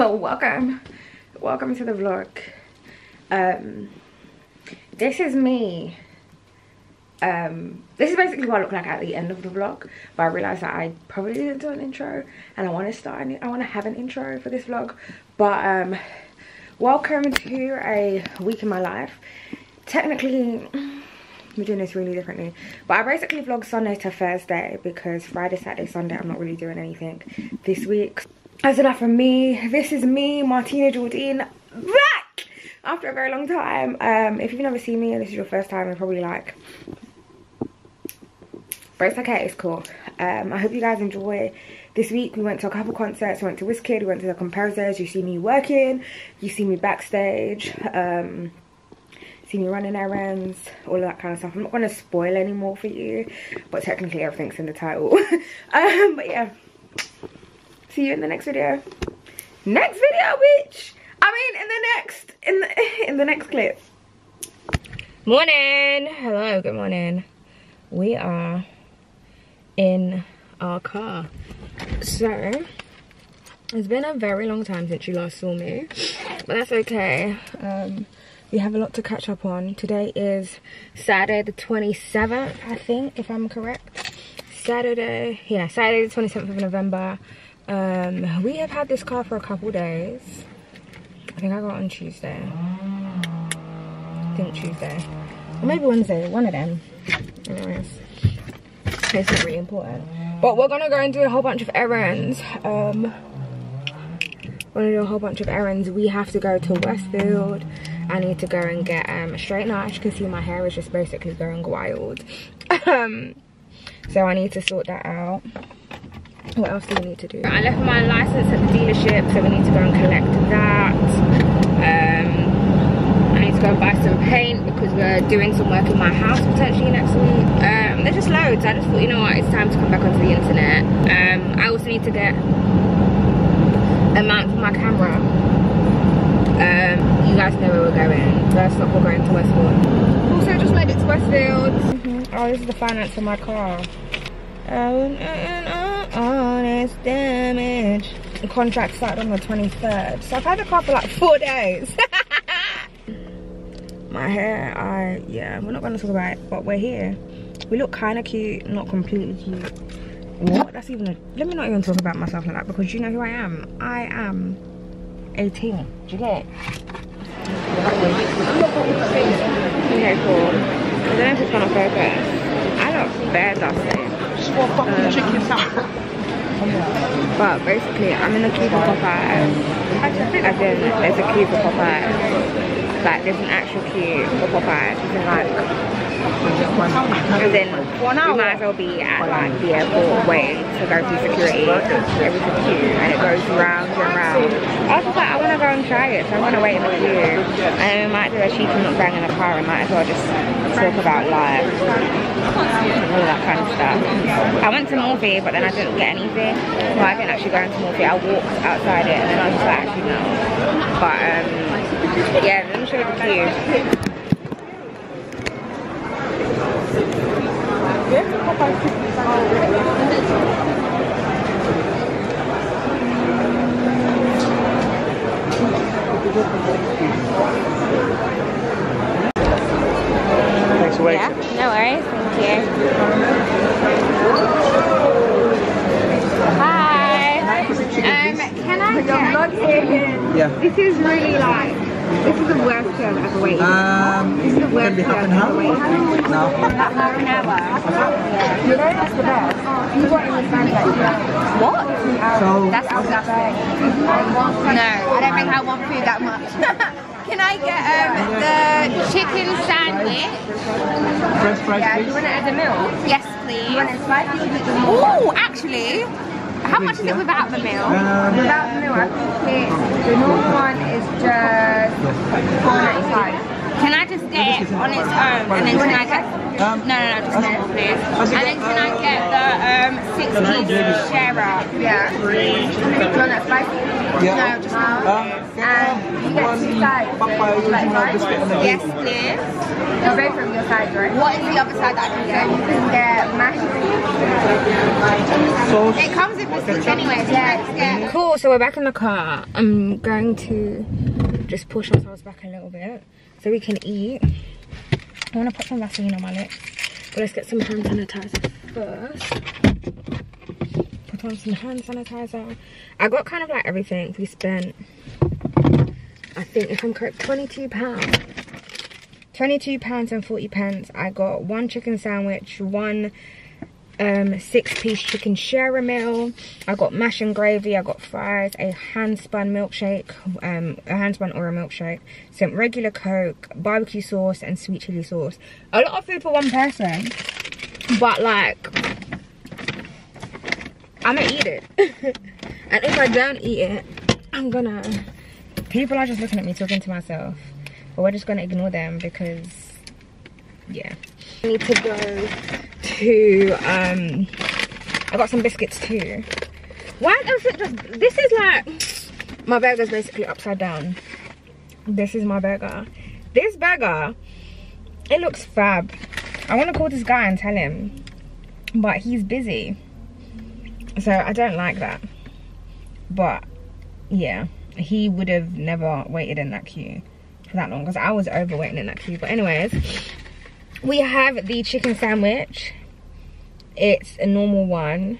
welcome. Welcome to the vlog. Um this is me. Um this is basically what i look like at the end of the vlog but i realized that i probably didn't do an intro and i want to start i want to have an intro for this vlog. But um welcome to a week in my life. Technically we're doing this really differently but i basically vlog sunday to thursday because friday saturday sunday i'm not really doing anything. This week that's enough from me. This is me martina Gordeen back! After a very long time um if you've never seen me and this is your first time i'm probably like but it's okay it's cool. Um i hope you guys enjoy. This week we went to a couple concerts. We went to Wizkid, we went to the Compozers you see me working you see me backstage um see me running errands all of that kind of stuff. I'm not going to spoil anymore for you but technically everything's in the title. Um but yeah see you in the next video. Next video bitch! I mean in the next in the in the next clip. Morning. Hello good morning. We are in our car. So it's been a very long time since you last saw me but that's okay. Um we have a lot to catch up on. Today is saturday the 27th i think if i'm correct. Saturday yeah saturday the 27th of november um we have had this car for a couple days. I think i got on tuesday. I think tuesday. Or maybe wednesday. One of them. Anyways. It's not really important. But we're gonna go and do a whole bunch of errands. Um we're gonna do a whole bunch of errands. We have to go to westfield. I need to go and get um, a straightener. As you can see, my hair is just basically going wild. um, so I need to sort that out. What else do we need to do? I left my license at the dealership, so we need to go and collect that. Um, I need to go and buy some paint because we're doing some work in my house potentially next week. Um, there's just loads. I just thought, you know what, it's time to come back onto the internet. Um, I also need to get a mount for my camera. Um, you guys know where we're going. First up, we're going to Westfield. Also, just made it to Westfield. Mm -hmm. Oh, this is the finance for my car. Um, honest damage. The contract started on the 23rd. So I've had a car for like four days. my hair, I, yeah, we're not going to talk about it, but we're here. We look kind of cute, not completely cute. What? That's even a, let me not even talk about myself like that because you know who I am. I am 18. Do you get it? Okay, cool. I don't know if it's gonna focus. I look bad dusty. Um, but basically, I'm in the queue for Popeyes. As in, there's a queue for Popeyes. Like, there's an actual queue for Popeyes. It's in like and then we might as well be at like the airport waiting to go through security. It was a queue and it goes round and round. I was like, I want to go and try it, so I'm going to wait in the queue. And we might do a cheeky mukbang in the car and might as well just talk about life. All that kind of stuff. I went to Morphe, but then I didn't get anything. Well, I didn't actually go into Morphe. I walked outside it and then I was just like, actually no. But um, yeah, let me show you the queue. Thanks for waiting. Yeah, no worries. Thank you. Hi. Um, can I get... Yeah. This is really like... This is the worst show I've ever waited. Um, This is the worst be show half I've ever waited. No. Half an hour. You know that's the best. You want to understand that. What? So, That's disgusting. No, I don't think I want food that much. Can I get um, the chicken sandwich? French fries, Yeah, please. you want it as a meal? Yes, please. You want it spicy? Oh, actually, how much is it without the meal? Um, Without the meal, I think it's, the normal one is just four ninety five. Can I just get it on its own and then can I get Um, no no no just this please. And then can I get the um six piece share up? Yeah. Do you want that spicy? Yeah. no just Um, and you get two sides Papaya original biscuit and Yes, please. You're both from your side, right? What is the other side that I can Yeah, get? you can get mashed Sauce. It comes with biscuits anyway. so let's Cool, so we're back in the car. I'm going to just push ourselves back a little bit so we can eat. I want to put some Vaseline on my lips. But let's get some hand sanitizer first. Put on some hand sanitizer. I got kind of like everything. We spent, I think if I'm correct, 22 pounds. 22 pounds and 40 pence. I got one chicken sandwich, one um, six piece chicken share meal. I got mash and gravy. I got fries, a hand spun milkshake, um, a hand spun or a milkshake, some regular Coke, barbecue sauce, and sweet chili sauce. A lot of food for one person, but like, I'm gonna eat it. and if I don't eat it, I'm gonna. People are just looking at me talking to myself, but we're just gonna ignore them because, yeah. I need to go to um I got some biscuits too. Why is everything just this is like my burger's basically upside down. This is my burger. This burger it looks fab. I want to call this guy and tell him but he's busy. So I don't like that. But yeah, he would have never waited in that queue for that long because I was over waiting in that queue. But anyways, we have the chicken sandwich it's a normal one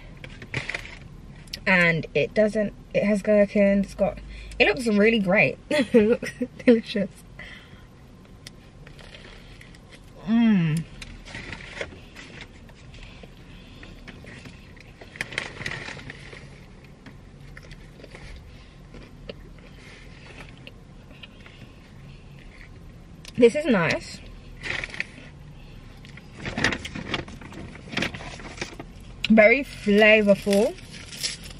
and it doesn't it has gherkins it's got it looks really great it looks delicious Mmm. This is nice. very flavorful.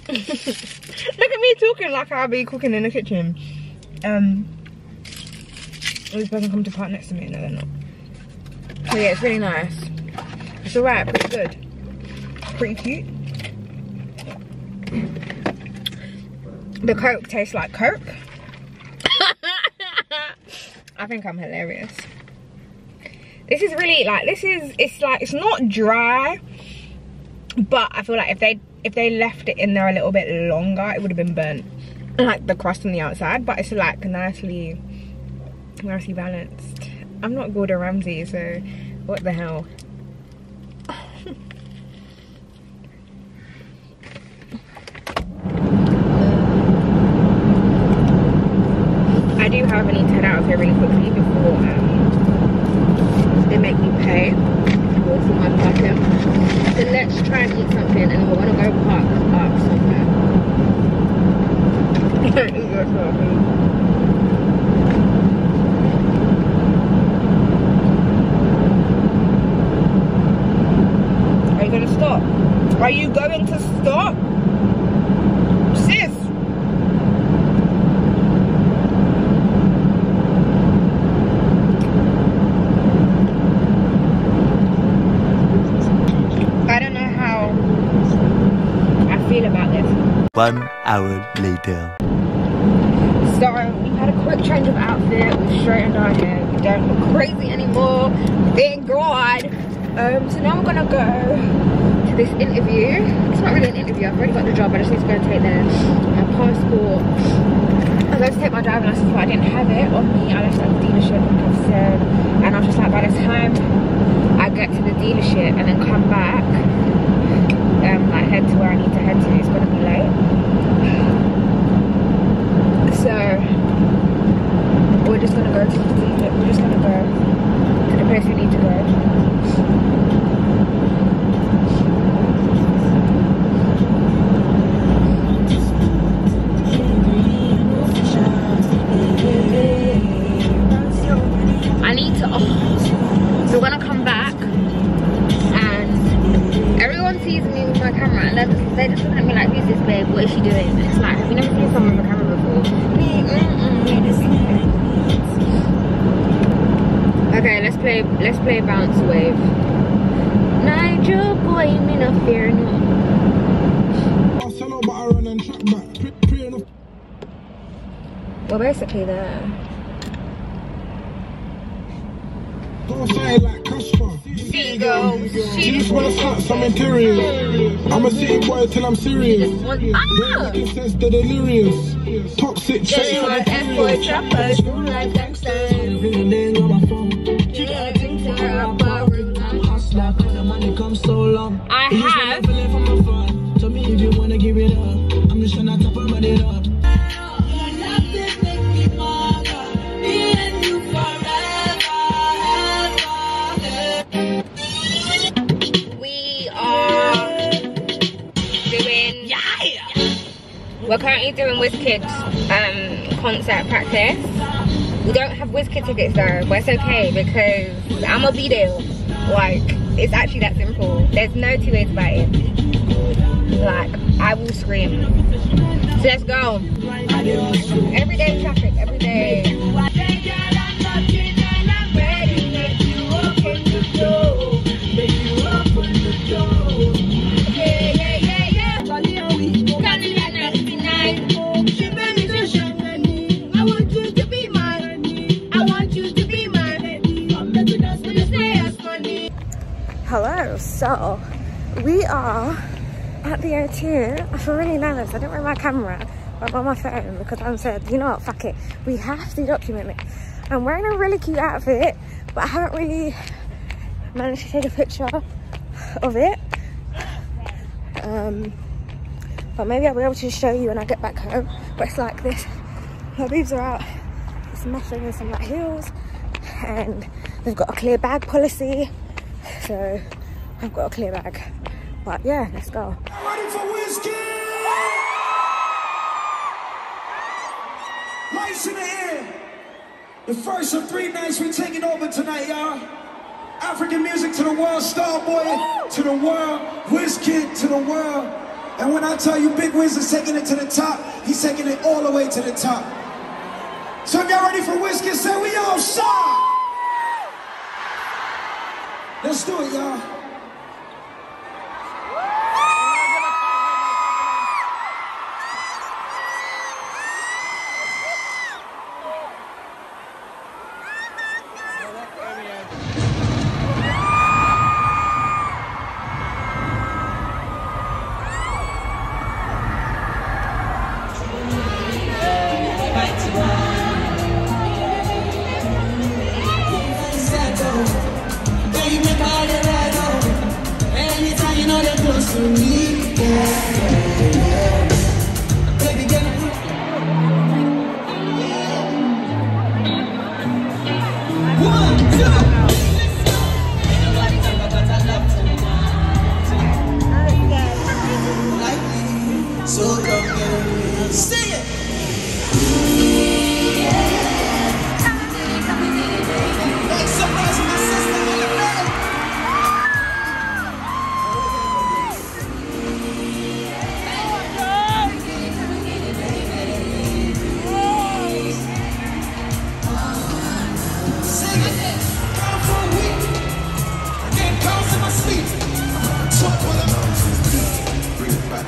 Look at me talking like I'll be cooking in the kitchen. Um, this person come to park next to me. No, they're not. So yeah, it's really nice. It's alright, pretty good. Pretty cute. The Coke tastes like Coke. I think I'm hilarious. This is really like, this is, it's like, it's not dry but I feel like if they if they left it in there a little bit longer it would have been burnt like the crust on the outside but it's like nicely nicely balanced I'm not Gordon Ramsay so what the hell I do however need to head out here really quickly before um, they make me pay for my parking. So let's try and eat something and we're gonna go park up somewhere. Are you gonna stop? Are you going to stop? Sis! I don't know how I feel about this. One hour later. So we had a quick change of outfit. We straightened our hair. We don't look crazy anymore. Thank God. Um, so now we're gonna go to this interview. It's not really an interview. I've already got the job. I just need to go and take the my passport. I was going to take my driving license, but I didn't have it on me. I left at the dealership, like I've said. And I was just like, by the time I get to the dealership and then come back, head to where I need to head to, it's gonna be late. So we're just gonna go to the. We're just gonna go to the place we need to go. Interior. I'm a city boy till I'm serious. want They ah. making sense, they're delirious. Toxic, Just shit. want F-boy trappers, do like gangsters. Yeah, drink to her up, but room. I have currently doing WizKids um, concert practice. We don't have WizKid tickets though, but it's okay because I'm gonna be there. Like, it's actually that simple. There's no two ways about it. Like, I will scream. So let's go. Everyday traffic, every day. So we are at the O2. I feel really nervous. I didn't bring my camera. I brought my phone because I'm said, you know what, fuck it. We have to document it. I'm wearing a really cute outfit, but I haven't really managed to take a picture of it. Um, but maybe I'll be able to show you when I get back home. But it's like this. My boobs are out. It's meshing with some like heels. And they've got a clear bag policy. So I've got a clear bag. But yeah, let's go. Ready for whiskey? Lights in the air. The first of three nights we're taking over tonight, y'all. African music to the world, Starboy to the world, Wizkid to the world. And when I tell you Big Wiz is taking it to the top, he's taking it all the way to the top. So if y'all ready for Wizkid, say we outside. Let's do it, y'all.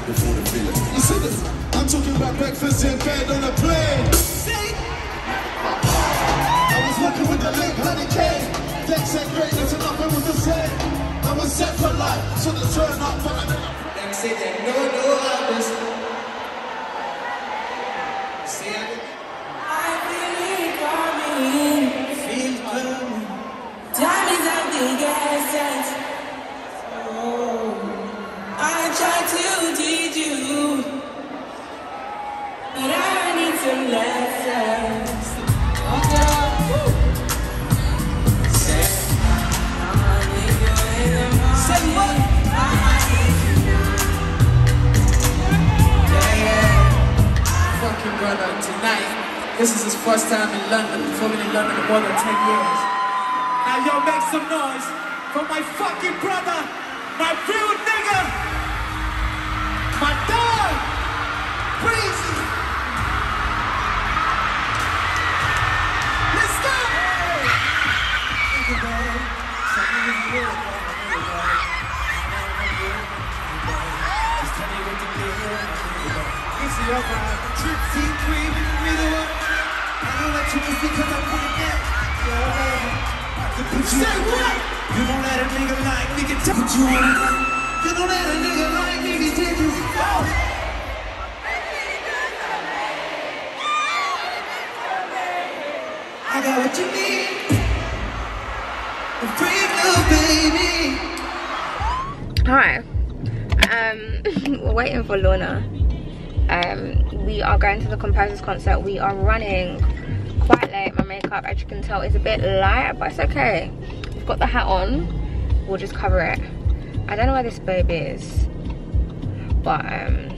Before the feeling. You see this? I'm talking about breakfast in bed on a plane. Sing. I was working with the late honey cane. They said greatness and nothing was the same. I was set for life, so the turn up for the Them say they no no others. Fucking brother tonight. This is his first time in London, performing in London in more than 10 years. Now yo, make some noise for my fucking brother, my real nigga, going to the Compozers concert. We are running quite late. My makeup, as you can tell, is a bit light, but it's okay. we've got the hat on. We'll just cover it. I don't know where this babe is, but um,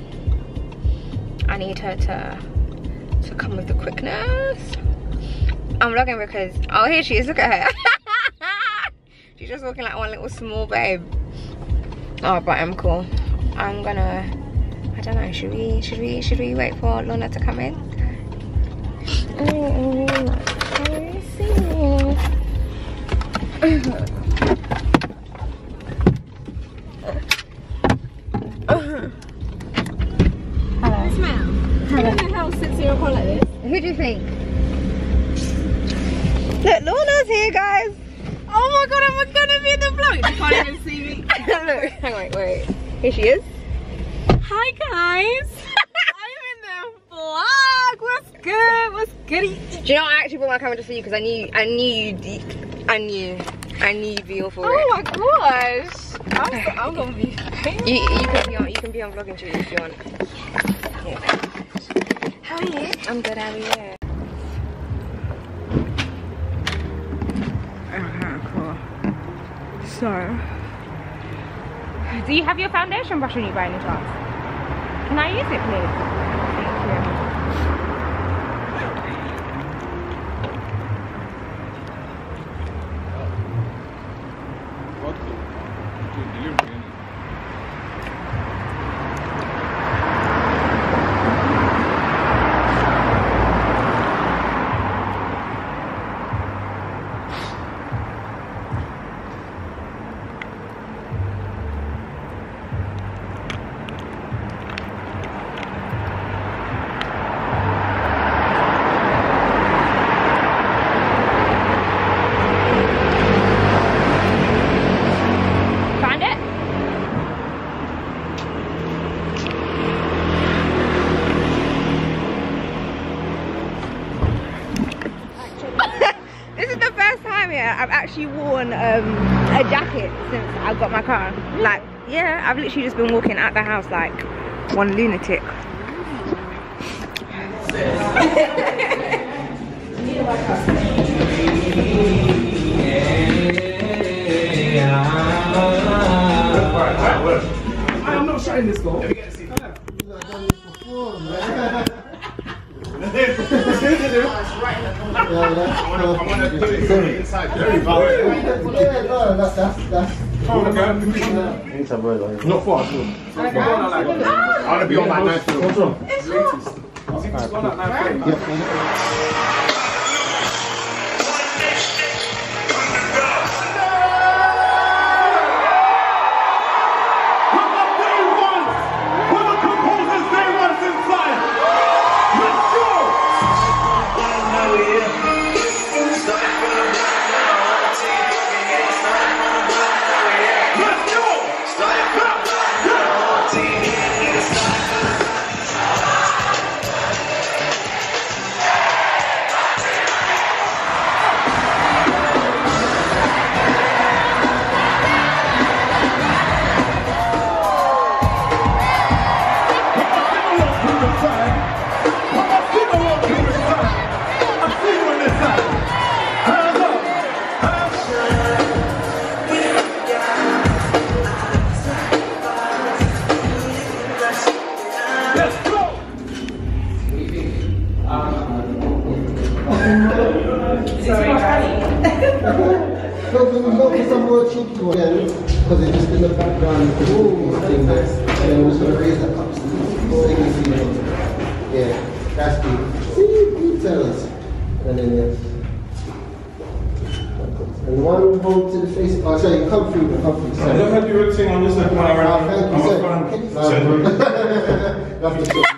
I need her to to come with the quickness. I'm vlogging because oh here she is. Look at her. She's just looking like one little small babe. Oh, but I'm cool. I'm gonna. I don't know. Should we? Should we? Should we wait for Lorna to come in? Oh, I see. Who do you think? Look, Lorna's here, guys. Oh my god, am I gonna be in the vlog? You can't even see me. Look, hang on, wait, wait. Here she is. Hi guys. I'm in the vlog. What's good? What's goody? Do you know I actually brought my camera to see you because I knew, I knew I knew, I knew you'd be all for Oh it. my gosh. I'm, so, I'm gonna be. You, you can be on, you can be on vlogging too if you want. How are you? I'm good, how are you? Uh-huh, so, do you have your foundation brush on you by any chance? Can I use it, please? Thank you. Find it? this is the first time yeah I've actually worn um, a jacket since I got my car. Like, yeah, I've literally just been walking out the house like one lunatic. I'm not shutting this door. no, I want to put it inside. Very no, that's, that's, Not far. I want to be on knife. What's wrong? It's not. Thing there. And then we're just gonna raise that up. So you can see it. Yeah, that's see, you tell us. And then yes. And one hold to the face, oh, sorry, come through, come through. I Sorry. just had you sing on this like when I ran. Thank you, I'm a fan. Send me. you have to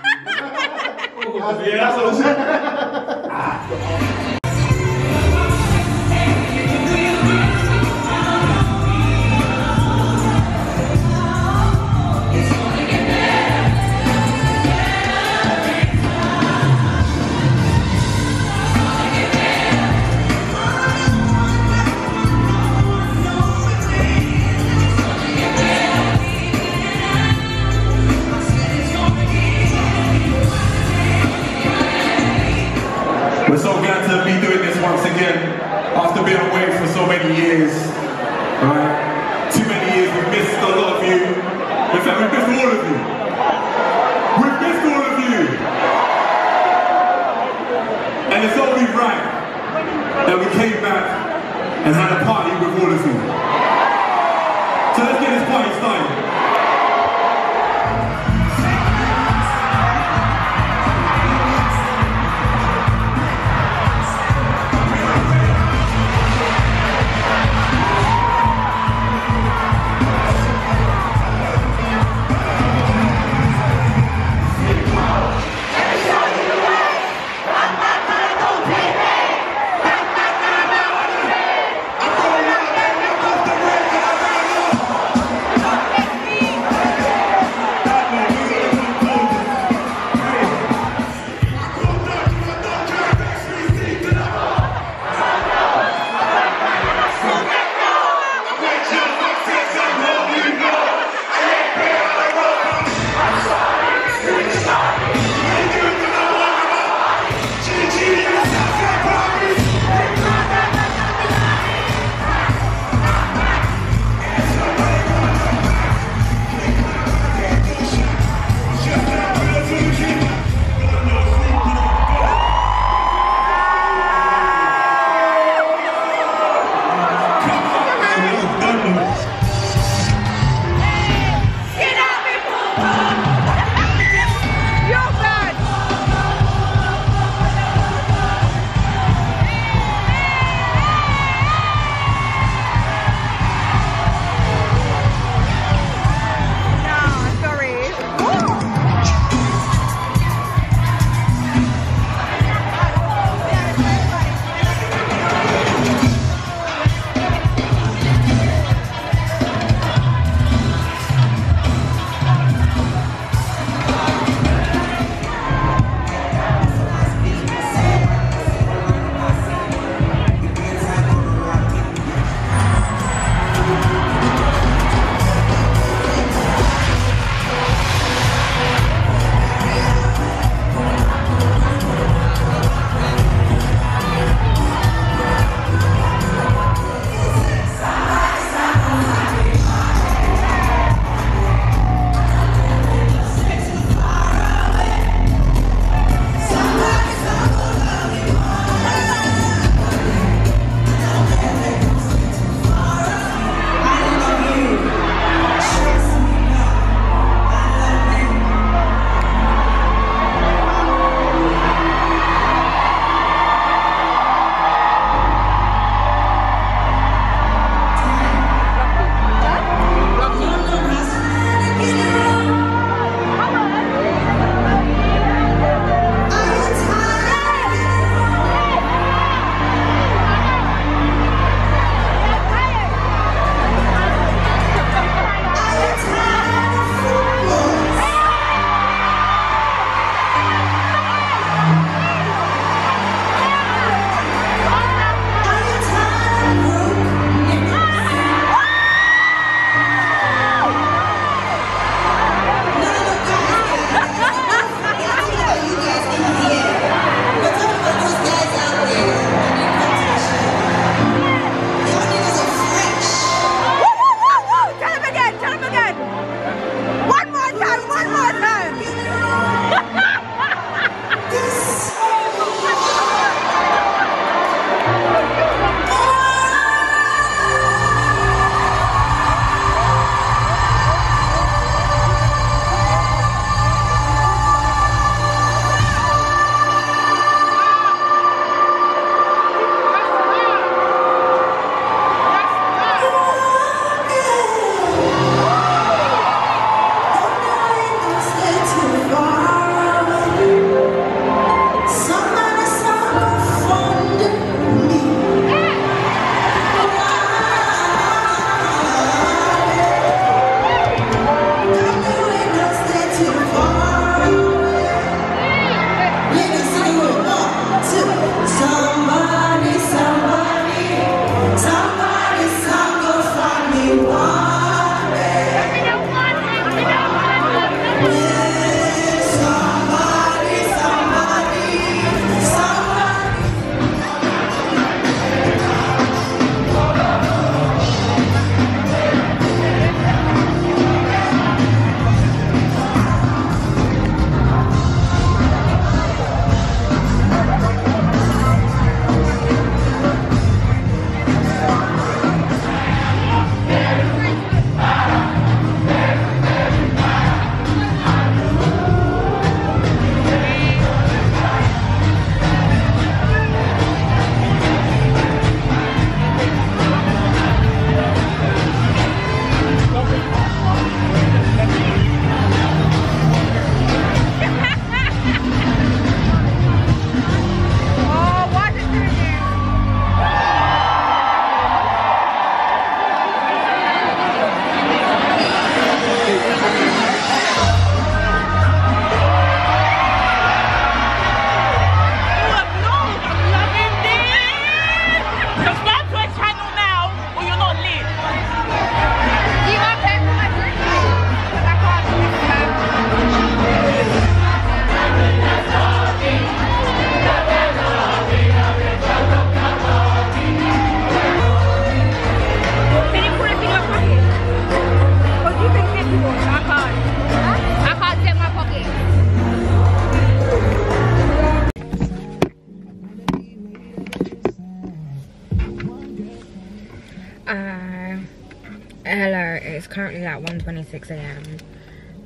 26 a.m.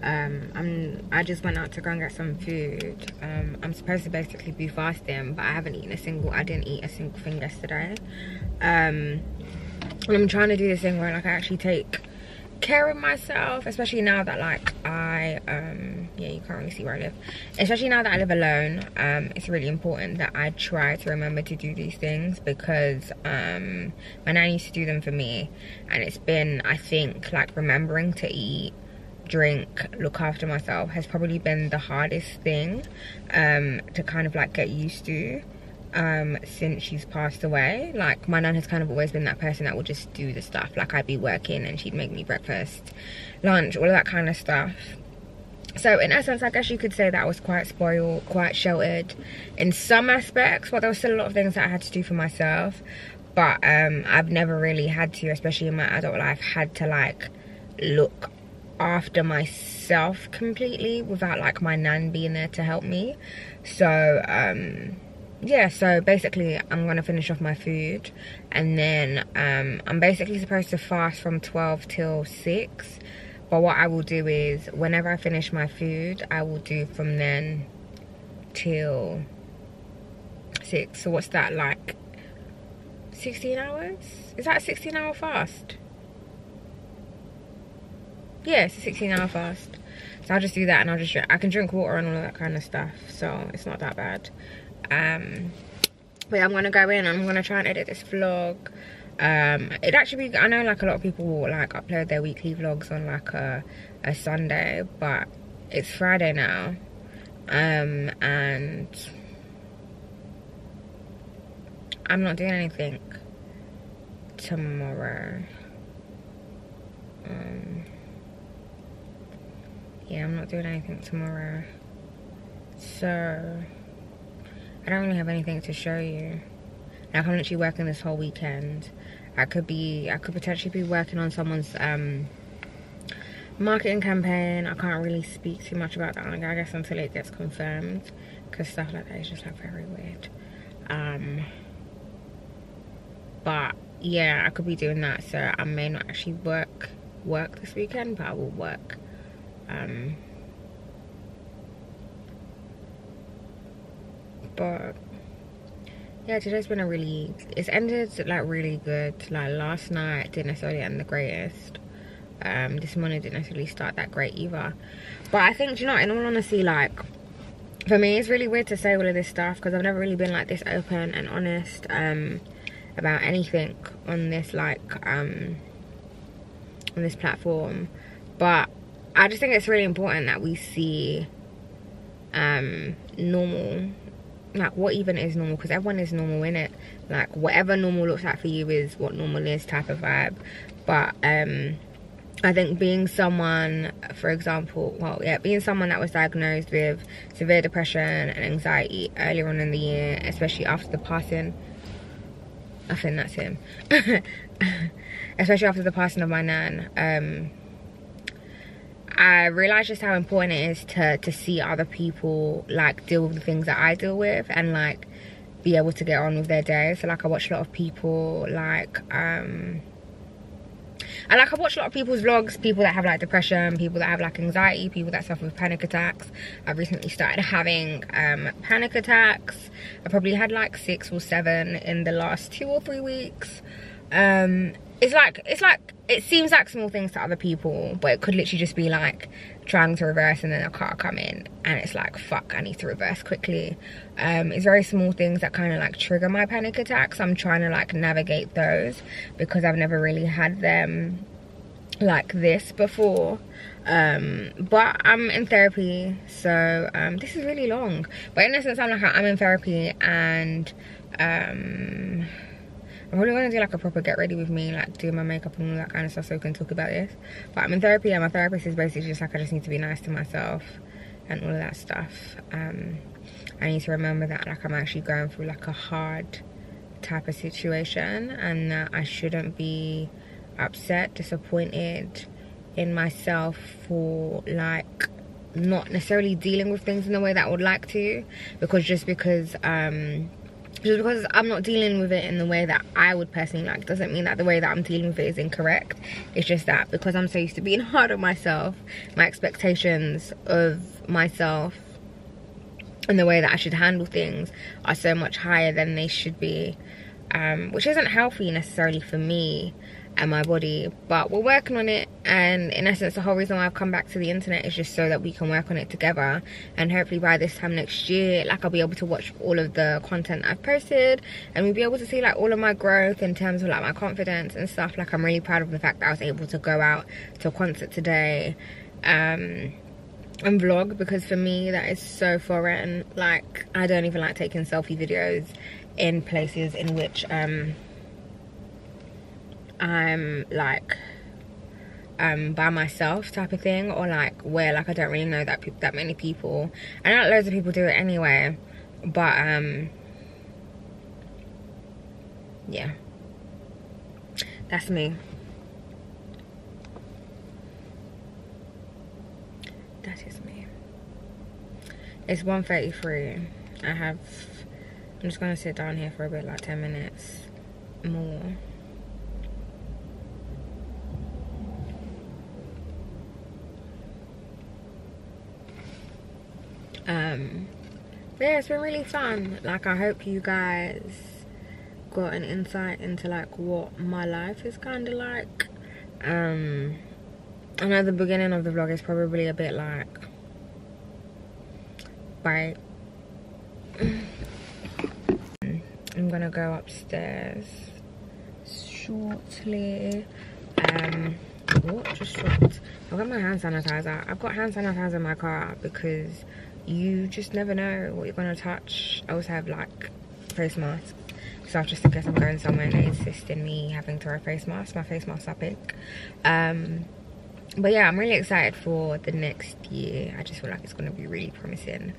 Um, I'm I just went out to go and get some food. Um, I'm supposed to basically be fasting, but I haven't eaten a single. I didn't eat a single thing yesterday. Um, I'm trying to do this thing where like I actually take care of myself especially now that like i um yeah you can't really see where i live. Especially now that i live alone um it's really important that i try to remember to do these things because um my nan used to do them for me. And it's been i think like remembering to eat drink look after myself has probably been the hardest thing um to kind of like get used to um since she's passed away like my nan has kind of always been that person that would just do the stuff. Like i'd be working and she'd make me breakfast lunch all of that kind of stuff. So in essence i guess you could say that i was quite spoiled quite sheltered in some aspects but there was still a lot of things that i had to do for myself. But um i've never really had to especially in my adult life had to like look after myself completely without like my nan being there to help me. So um yeah so basically i'm gonna finish off my food and then um i'm basically supposed to fast from 12 till 6 but what i will do is whenever i finish my food i will do from then till 6 so what's that like 16 hours? Is that a 16 hour fast? Yeah it's a 16 hour fast. So i'll just do that and i'll just drink i can drink water and all that kind of stuff so it's not that bad um but i'm gonna go in i'm gonna try and edit this vlog. Um it actually i know like a lot of people like upload their weekly vlogs on like a, a sunday but it's friday now. Um and i'm not doing anything tomorrow. Um yeah i'm not doing anything tomorrow. So I don't really have anything to show you. Like I'm literally working this whole weekend. I could be, I could potentially be working on someone's um, marketing campaign. I can't really speak too much about that. Like, I guess until it gets confirmed, because stuff like that is just like very weird. Um, but yeah, I could be doing that. So I may not actually work work this weekend, but I will work. Um, but yeah today's been a really it's ended like really good. Like last night didn't necessarily end the greatest. Um this morning didn't necessarily start that great either. But i think you know in all honesty like for me it's really weird to say all of this stuff because i've never really been like this open and honest um about anything on this like um on this platform. But i just think it's really important that we see um normal like what even is normal? Because everyone is normal in it like whatever normal looks like for you is what normal is type of vibe. But um i think being someone for example well yeah being someone that was diagnosed with severe depression and anxiety earlier on in the year especially after the passing i think that's him. Especially after the passing of my nan um I realized just how important it is to to see other people like deal with the things that I deal with and like be able to get on with their day. So like I watch a lot of people like um I like I watch a lot of people's vlogs, people that have like depression, people that have like anxiety, people that suffer with panic attacks. I've recently started having um panic attacks. I probably had like six or seven in the last two or three weeks. Um it's like it's like it seems like small things to other people but it could literally just be like trying to reverse and then a car come in and it's like fuck i need to reverse quickly. Um it's very small things that kind of like trigger my panic attacks. I'm trying to like navigate those because i've never really had them like this before. Um but i'm in therapy so um this is really long. But in essence i'm like i'm in therapy and um I'm probably gonna do like a proper get ready with me, like do my makeup and all that kind of stuff so we can talk about this. But I'm in therapy and my therapist is basically just like I just need to be nice to myself and all of that stuff. Um, I need to remember that like I'm actually going through like a hard type of situation and that I shouldn't be upset, disappointed in myself for like not necessarily dealing with things in the way that I would like to because just because um just because I'm not dealing with it in the way that I would personally like doesn't mean that the way that I'm dealing with it is incorrect. It's just that because I'm so used to being hard on myself, my expectations of myself and the way that I should handle things are so much higher than they should be. Um, which isn't healthy necessarily for me and my body but we're working on it. And in essence the whole reason why I've come back to the internet is just so that we can work on it together. And hopefully by this time next year like I'll be able to watch all of the content I've posted and we'll be able to see like all of my growth in terms of like my confidence and stuff. Like I'm really proud of the fact that I was able to go out to a concert today um and vlog because for me that is so foreign. Like I don't even like taking selfie videos in places in which um I'm like um by myself type of thing or like where like I don't really know that that many people. I know loads of people do it anyway but um yeah. That's me. That is me. It's 1.33 I have I'm just gonna sit down here for a bit like 10 minutes more um yeah it's been really fun. Like i hope you guys got an insight into like what my life is kind of like. Um i know the beginning of the vlog is probably a bit like right i'm gonna go upstairs shortly. Um what? Just dropped i've got my hand sanitizer. I've got hand sanitizer in my car because you just never know what you're gonna touch. I also have like face masks. so just in case i'm going somewhere and they insist in me having to wear a face mask. My face masks are pink. Um but yeah i'm really excited for the next year. I just feel like it's gonna be really promising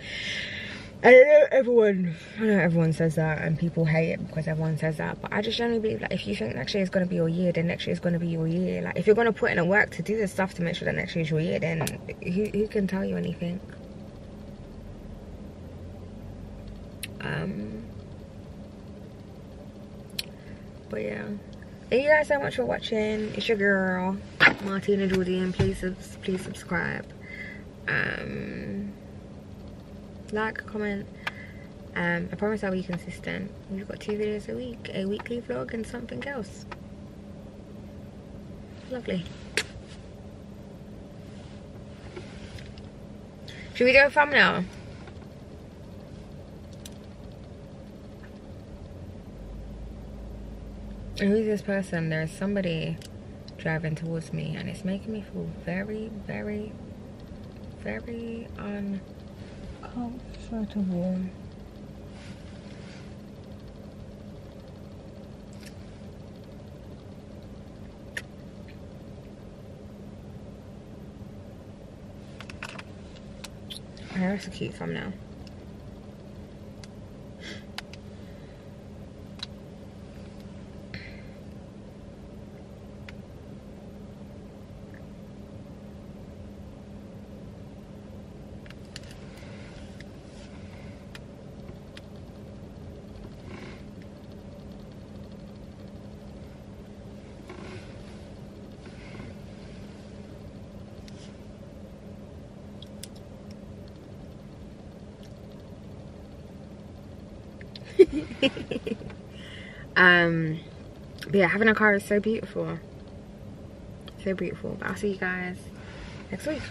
I know everyone, I know everyone says that and people hate it because everyone says that. But I just generally believe that if you think next year is going to be your year, then next year is going to be your year. Like if you're going to put in a work to do this stuff to make sure that next year is your year, then who, who can tell you anything? Um, but yeah. Thank you guys so much for watching. It's your girl, Martina Gordeen. Please, please subscribe. Um, like, comment. Um, I promise I'll be consistent. We've got two videos a week, a weekly vlog and something else. Lovely. Should we do a thumbnail? Who's this person? There's somebody driving towards me and it's making me feel very, very, very uncomfortable. Oh, that's a cute thumbnail. Um but yeah having a car is so beautiful. So beautiful. But i'll see you guys next week